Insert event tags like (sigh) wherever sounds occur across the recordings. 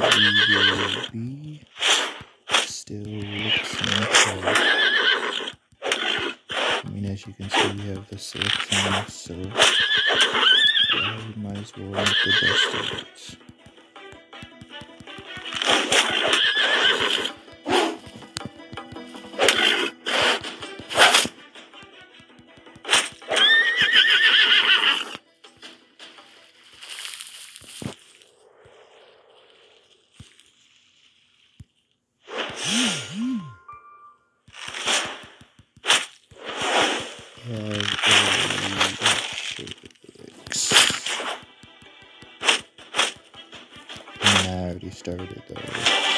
will be still code. I mean, as you can see, we have the selection, have I already started though.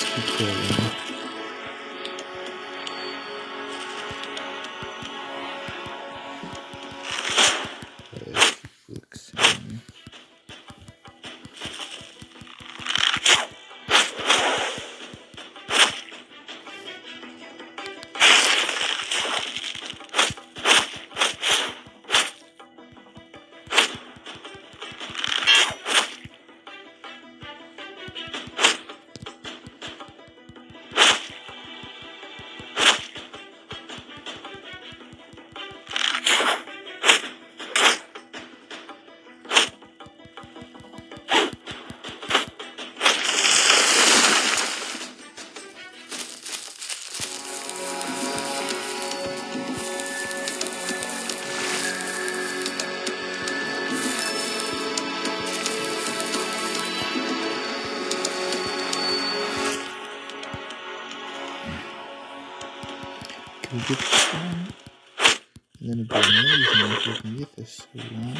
Let's keep going. We get this one? And then it'd be amazing if we can get this one.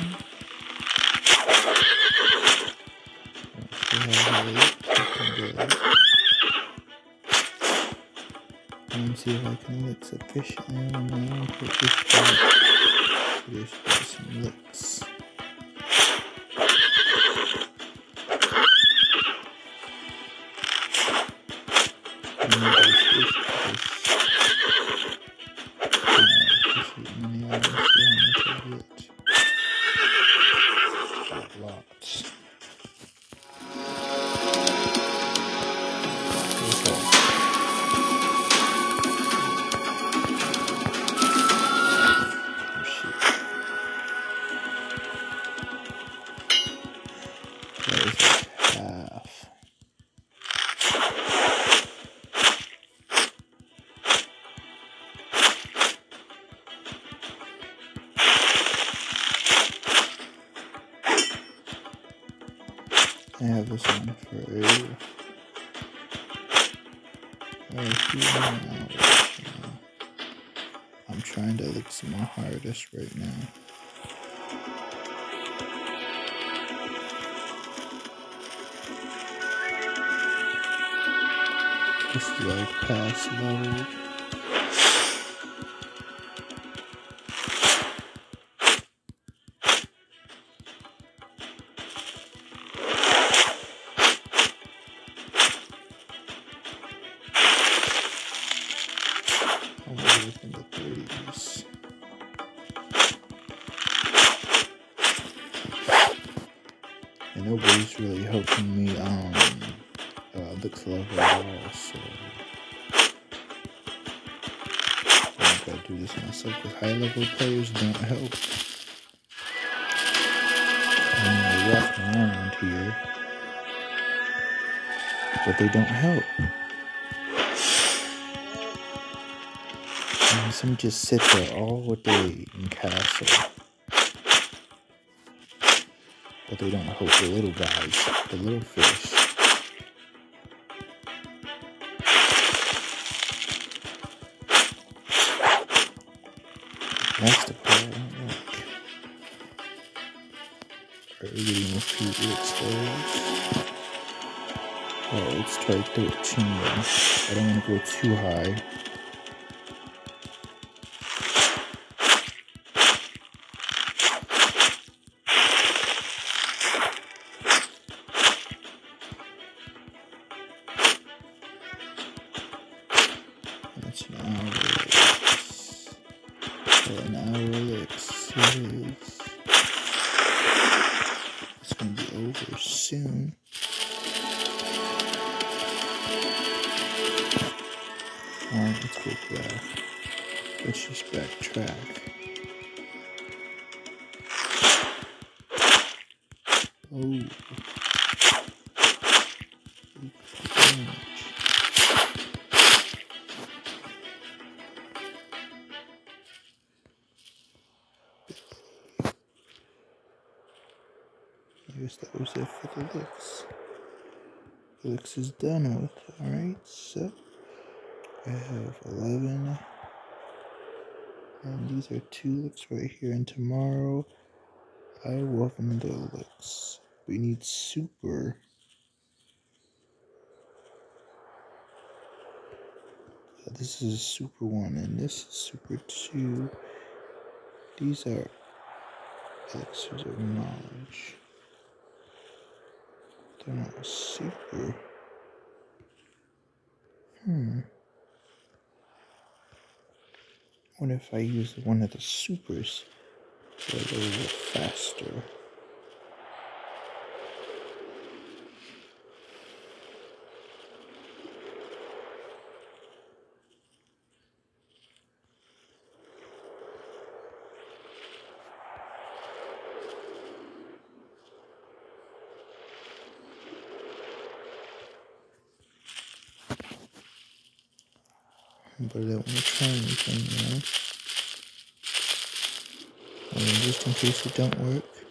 And see if I can lick sufficiently on my own for this part. There's some lix. I have this on for now. Uh, I'm trying to look some my hardest right now. Just like past level. But they don't help. And some just sit there all day in castle. But they don't help the little guys, the little fish. 13. I don't want to go too high. Let's go back. Let's just backtrack. Oh. I guess that was it for the Lix. The Lix is done with. Alright, so I have 11. And these are two Lix right here. And tomorrow I will have another Lix. We need super. Yeah, this is a super one, and this is super two. These are elixirs of knowledge. They're not super. Hmm. What if I use one of the supers? They're a little faster. Don't want to try anything now. I mean, just in case it don't work.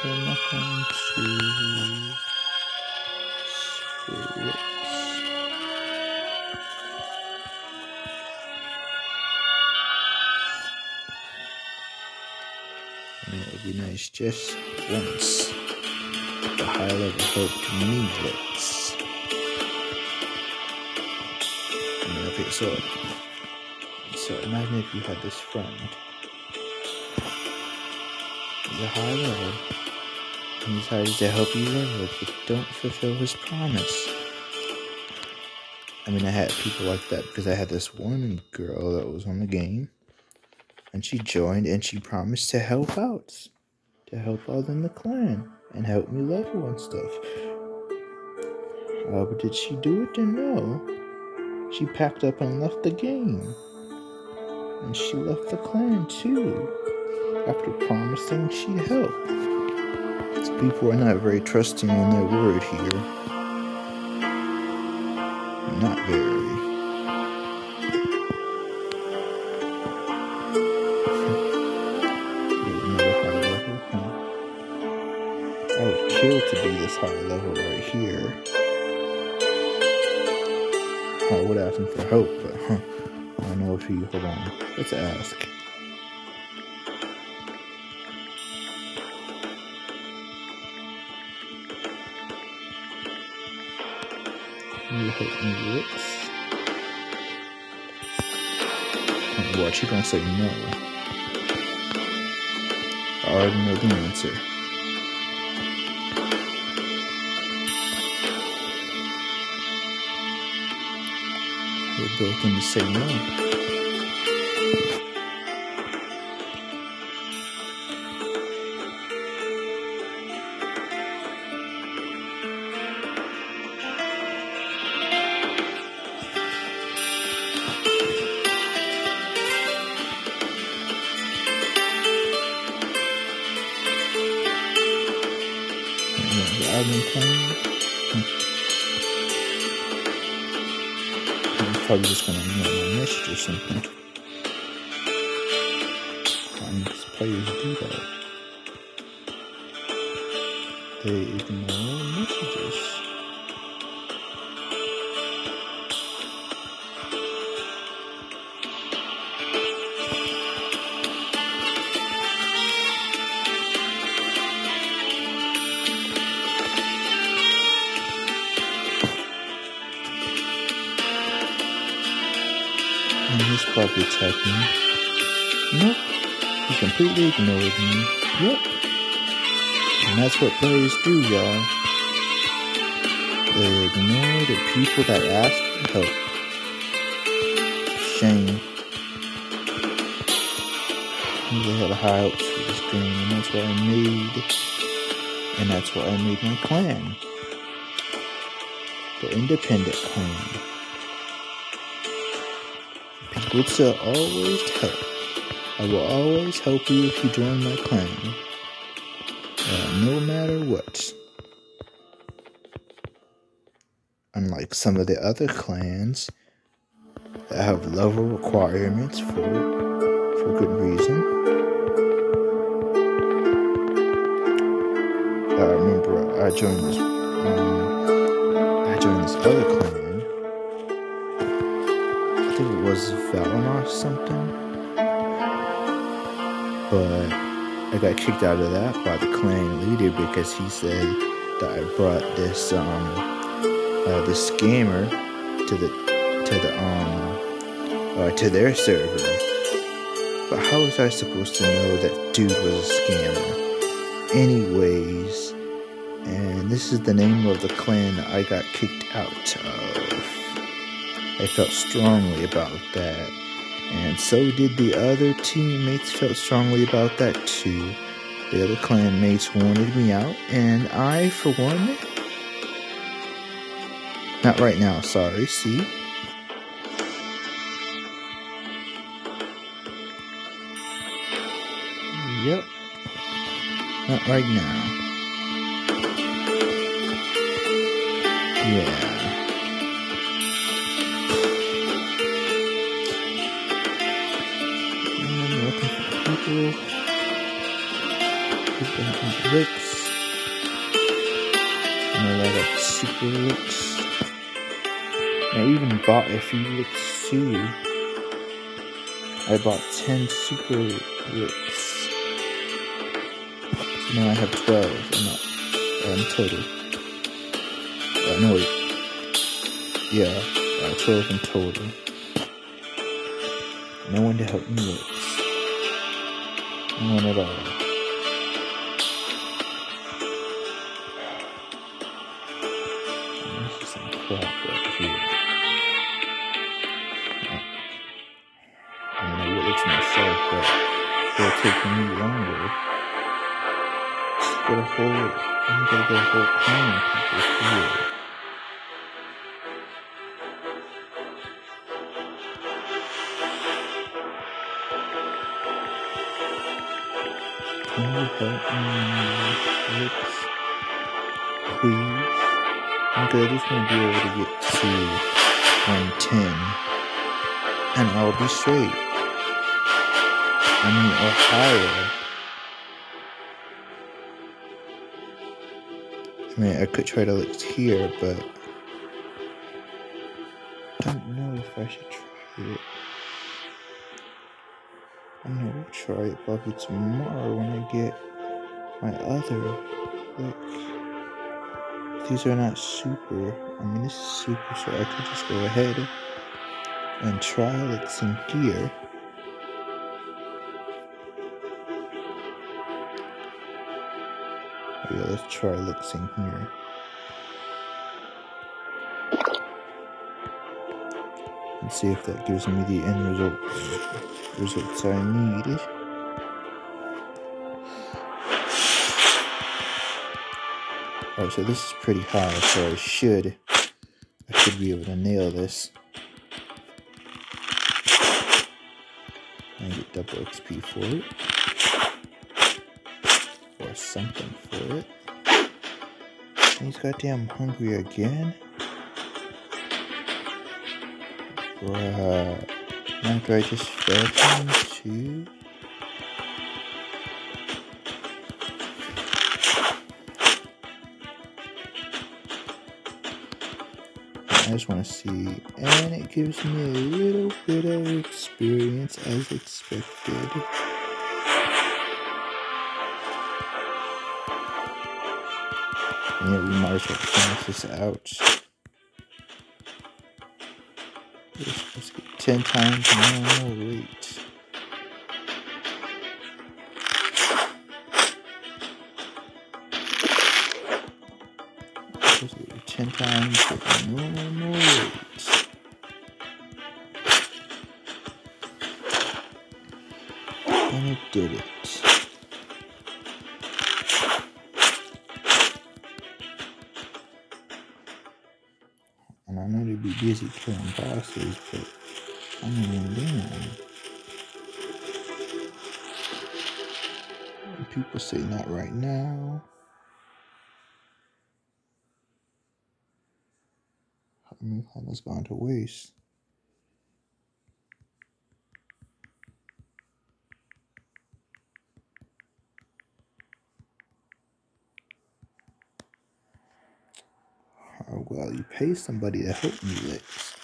And I'm going to it would be nice just once. The high level helped me blitz. I mean, okay, so, so imagine if you had this friend the high level. And decided to help you level, but don't fulfill his promise. I mean, I had people like that because I had this one girl that was on the game, and she joined and she promised to help out, to help out in the clan and help me level and stuff. Uh, but did she do it? No. she packed up and left the game. And she left the clan too, after promising she'd help. People are not very trusting on their word here. Not very. I would kill to be this high level right here. I would ask him for help, but huh, I don't know if he. Hold on, let's ask. You this? What? She gonna say no? I already know the answer. They're built in to say no. Probably typing. Nope. He completely ignored me. Yep. And that's what players do, y'all. They ignore the people that ask for help. Shame. They had high hopes for this game, and that's what I made. And that's what I made my clan. The Independent Clan. People will always help. I will always help you if you join my clan. Uh, no matter what. Unlike some of the other clans that have level requirements for for good reason. I remember I joined this um, I joined this other clan. Was Valinor or something. But I got kicked out of that by the clan leader because he said that I brought this um uh, this scammer to the to the um uh, to their server. But how was I supposed to know that dude was a scammer? Anyways, and this is the name of the clan I got kicked out of. I felt strongly about that. And so did the other teammates felt strongly about that too. The other clanmates wanted me out, and I, for one, not right now, sorry, see? Yep. Not right now. Yeah. People. People that want lix. And I got super lix. I even bought a few lix too. I bought 10 super lix. So now I have 12 in, in total. Uh, no, wait. Yeah, uh, 12 in total. No one to help me lix. No one at please? Okay, I just want to be able to get to um, 110 and I'll be straight. I mean, Ohio. I mean, I could try to look here, but I don't know if I should try it. I mean, I will try it probably tomorrow when I get my other, like, these are not super. I mean, this is super, so I could just go ahead and try, like, some gear. Oh, yeah, let's try lixing here. And see if that gives me the end results results I need. Alright, so this is pretty high, so I should I should be able to nail this. And get double XP for it or something for it. He's goddamn hungry again. Bruh. After I just fed him too? I just want to see, and it gives me a little bit of experience as expected. Yeah, we might as well finish this out. Let's, get 10 times normal rate. 10 times the normal rate. And it did it. And I know they'd be busy killing bosses, but I mean, damn. People say not right now. Mean, has gone to waste. Oh, well, you pay somebody to help you this.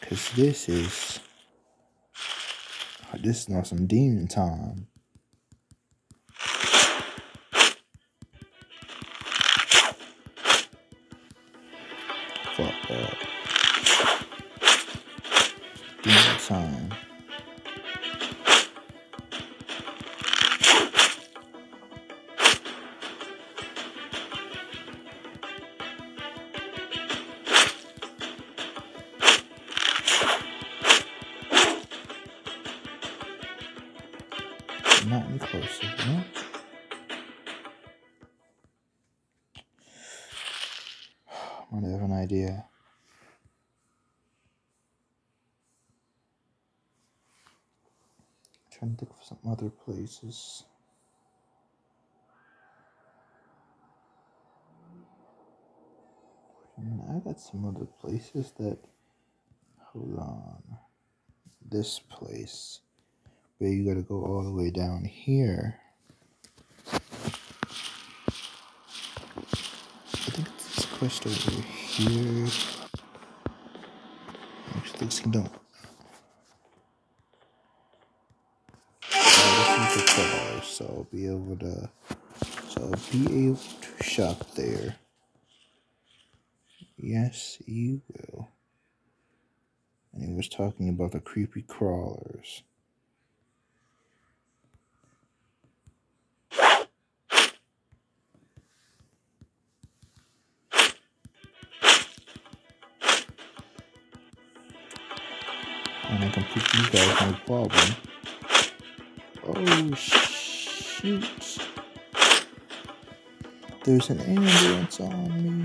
Because this is. This is not some demon time. Not any closer, no? (sighs) Might have an idea. I'm trying to think of some other places. I I got some other places that. Hold on. This place. Where you gotta go all the way down here. I think it's quest over here. Actually, this is the cars, so I'll be able to. So I'll be able to shop there. Yes, you will. And he was talking about the creepy crawlers. And I can put you guys no problem. Oh, shoot. There's an ambulance on me.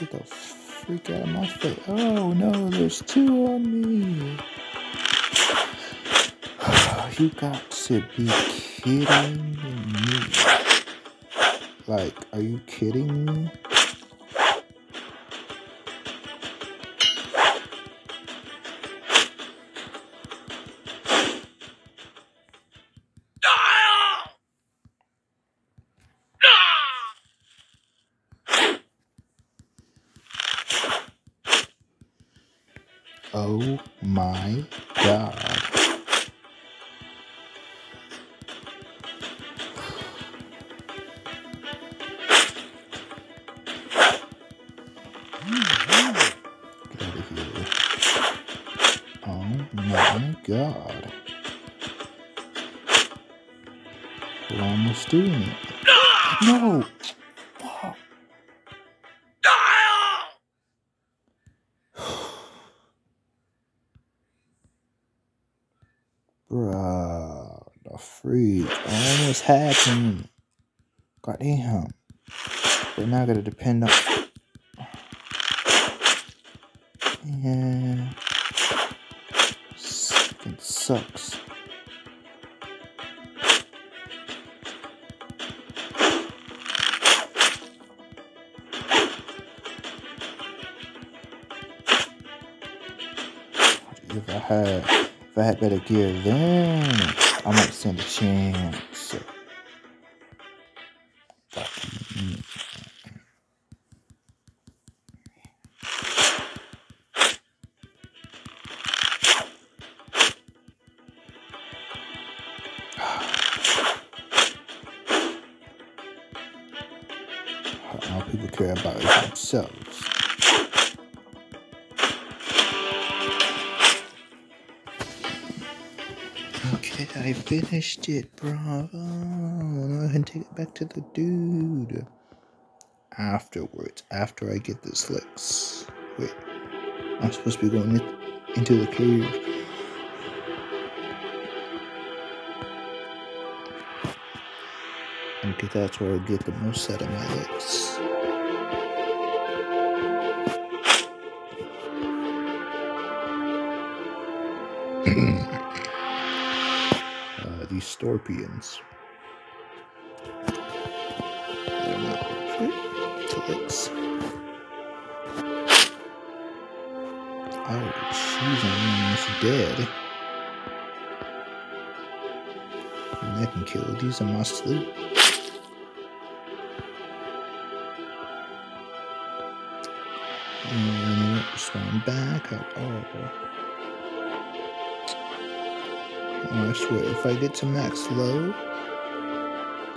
Get the freak out of my face. Oh no, there's two on me. (sighs) You got to be kidding me. Like, are you kidding me? My god. We're almost doing it. No! (sighs) Bruh, the freak. Almost happened. Goddamn. But now I gotta depend on. Better gear then, I might stand a chance. (sighs) All people care about is themselves. I finished it, bravo. Now I can take it back to the dude. Afterwards, after I get this lix. Wait, I'm supposed to be going in, into the cave. Okay, that's where I get the most out of my lix. Licks. Oh, she's almost dead. And I can kill these in my sleep. And spawn back up. Oh. I swear, if I get to max low,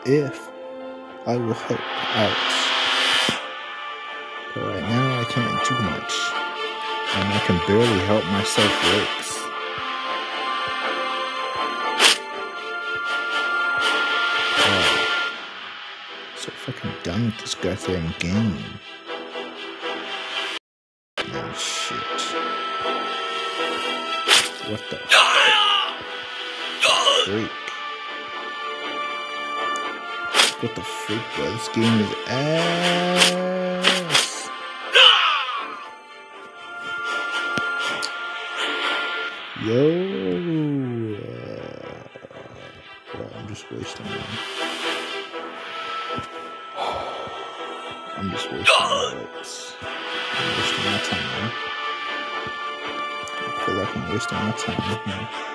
if I will help out. But right now, I can't do much. And I can barely help myself lix. Oh. So fucking done with this goddamn game. Oh shit. What the This game is ass. Yo. Uh, bro, I'm just wasting. I'm just wasting. I'm wasting my time. I feel like I'm wasting my time here.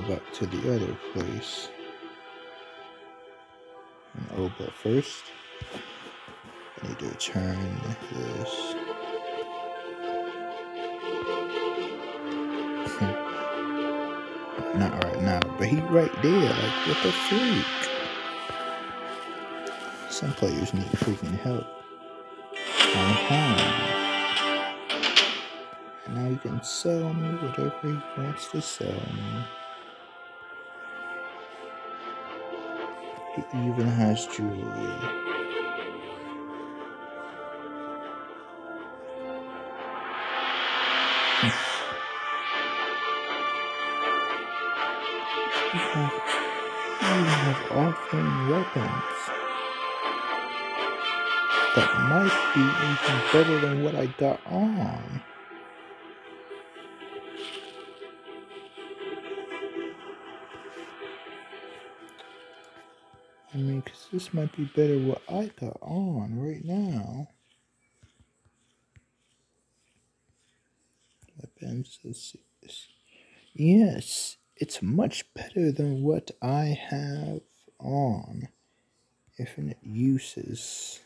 Go back to the other place. And, oh, but first, I need to turn this. (laughs) Not right now, but he right there. Like, what the freak? Some players need freaking help. And now he can sell me whatever he wants to sell me. Even has jewelry. You have, you have offering weapons that might be even better than what I got on. I mean, because this might be better what I got on right now. Yes, it's much better than what I have on. Infinite uses.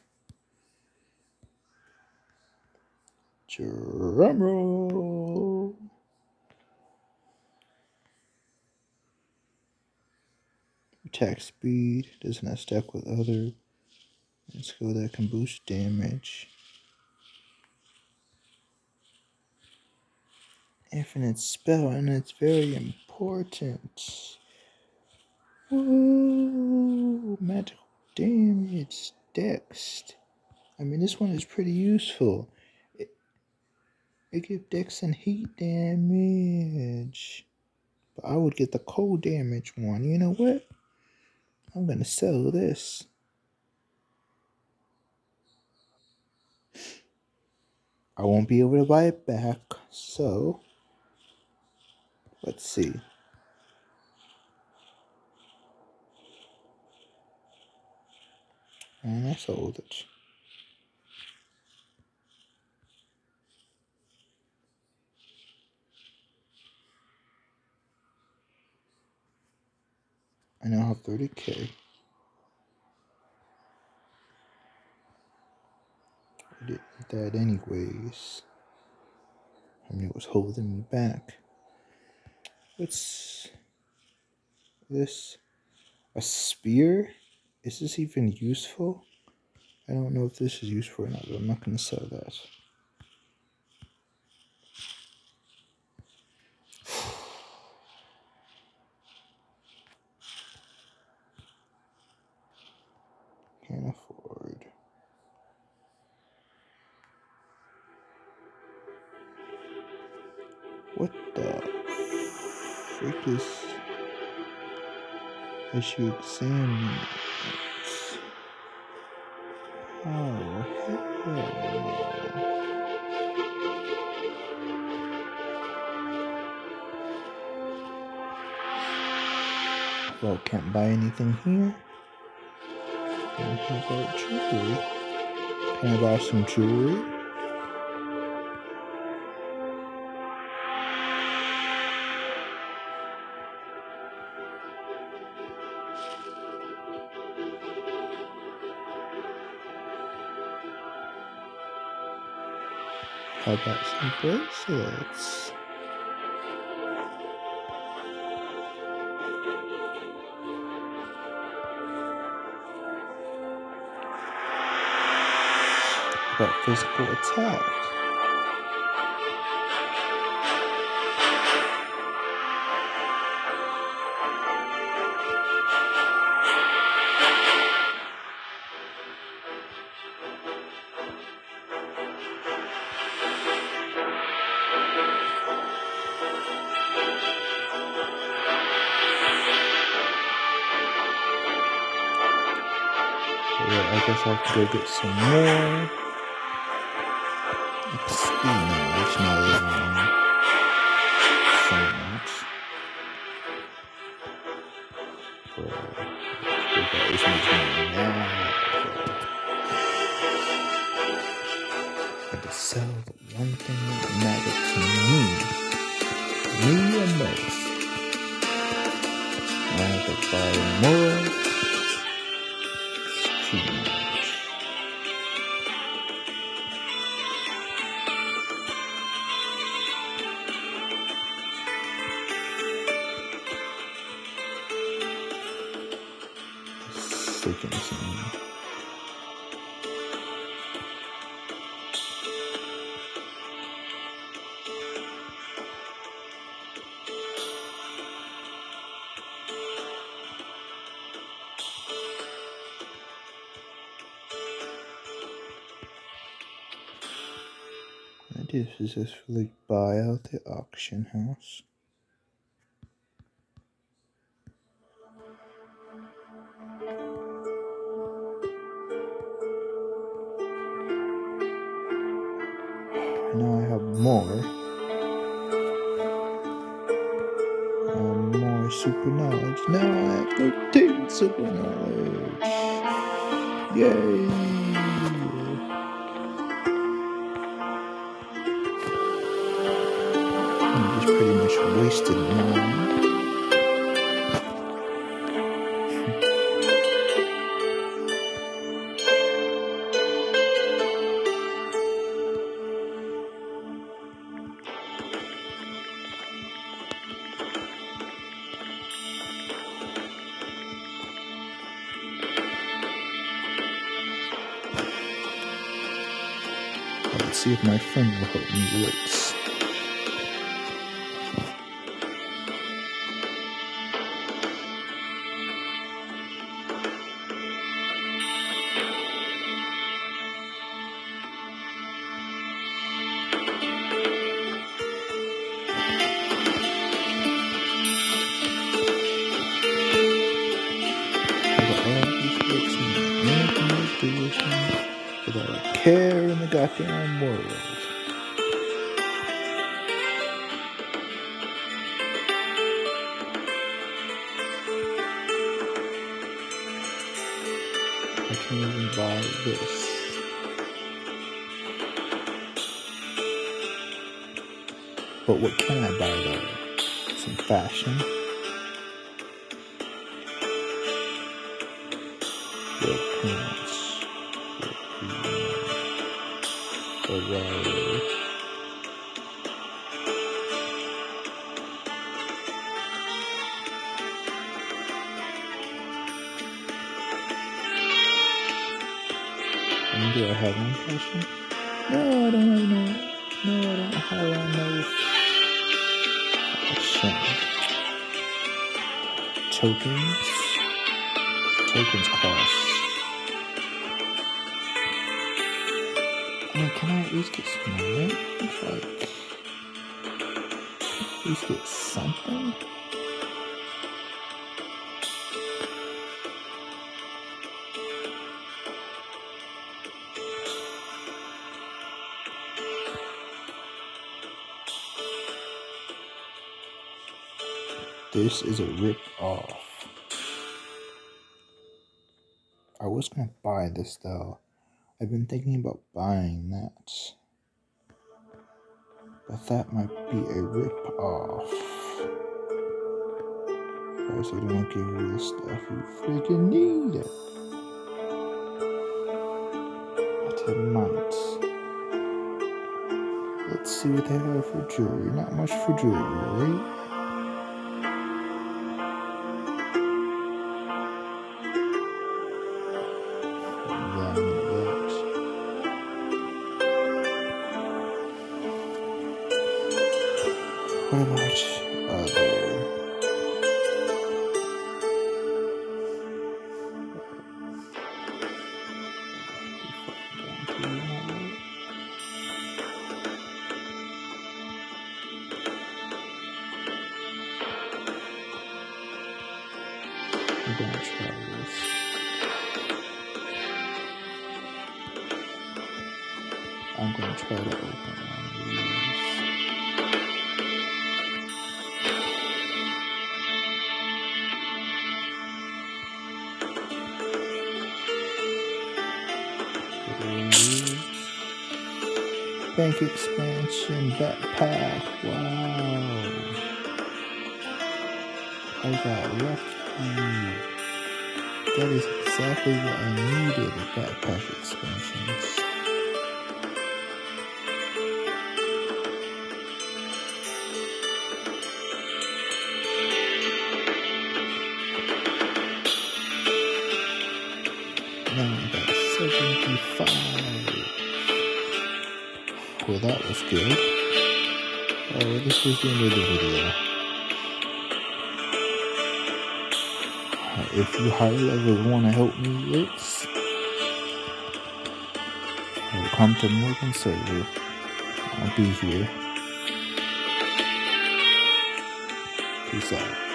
Drumroll. Attack speed does not stack with other skill that can boost damage. Infinite spell, and it's very important. Whoa, magical damage, dex. I mean, this one is pretty useful. It, it gives dex and heat damage. But I would get the cold damage one. You know what? I'm gonna sell this. I won't be able to buy it back, so let's see. And I sold it. I now have 30k. I did that anyways. I mean, it was holding me back. What's this? A spear? Is this even useful? I don't know if this is useful or not, but I'm not going to sell that. What the freak is as you examine it? Oh, hell. Well, can't buy anything here. And how about jewelry? Can I buy some jewelry? How about some bracelets? How about physical attack? Go get some more. Freaking insane. I did successfully buy out the auction house. Yay! See if my friend will help me race. What can I buy though? Some fashion. Your pants. The wire. Do I have one fashion? No, I don't have no. No, I don't have no Tokens. Tokens cost. I mean, can I at least get some? It's like, at least get something? This is a rip off. I was gonna buy this though. I've been thinking about buying that. But that might be a rip off. First, they don't give you the stuff you freaking need. It. But it might. Let's see what they have for jewelry. Not much for jewelry, right? Bank expansion backpack. Wow. I got lucky. That is exactly what I needed backpack expansions. The end of the video. If you higher level want to help me with, or come to Morrigan server, I'll be here. Peace out.